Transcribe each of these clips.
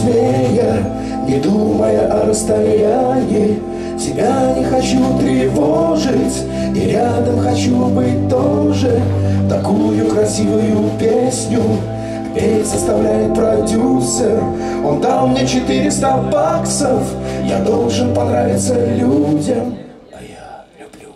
змея, не думая о расстоянии. Тебя не хочу тревожить, и рядом хочу быть тоже. Такую красивую песню петь составляет продюсер. Он дал мне 400 баксов, я должен понравиться людям. А я люблю.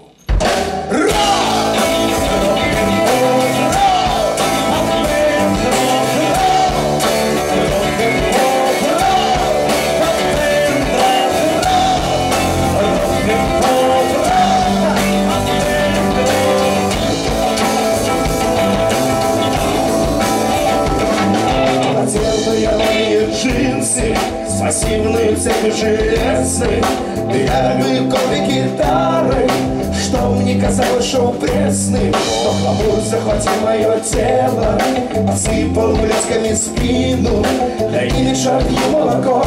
Мои джинсы С массивной цепью железной Дырявые копии гитары Что мне казалось шоу пресным. Но хламур захватил мое тело Посыпал блесками спину Для имиджа пью молоко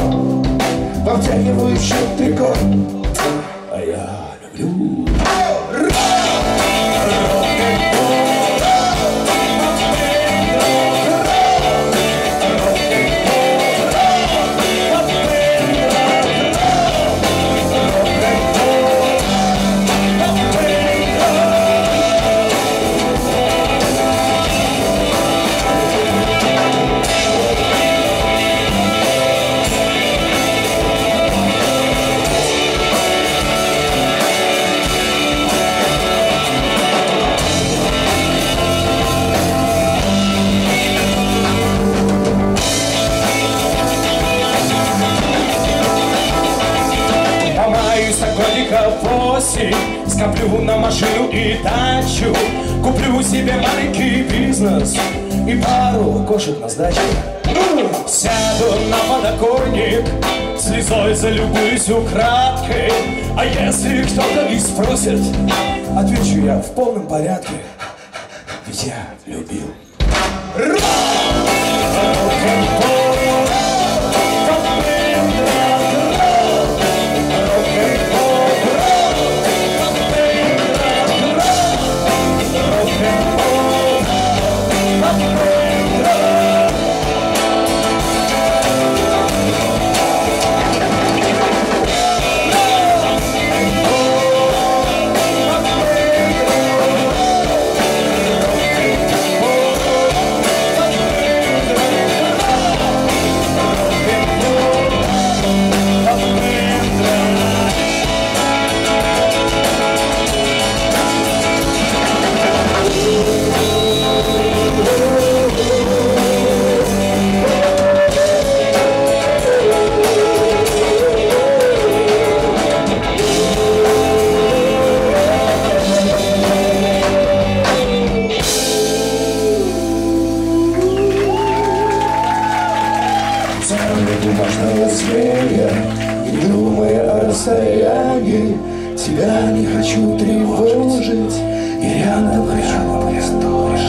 Во втягивающем трико восемь Скоплю на машину и дачу Куплю себе маленький бизнес И пару кошек на сдачу. Сяду на подоконник Слезой залюбуюсь украдкой. А если кто-то и спросит Отвечу я в полном порядке. Ведь я любил. Целый бумажного зверя Не думая о расстоянии. Тебя не хочу тревожить. И рядом хочу быть тоже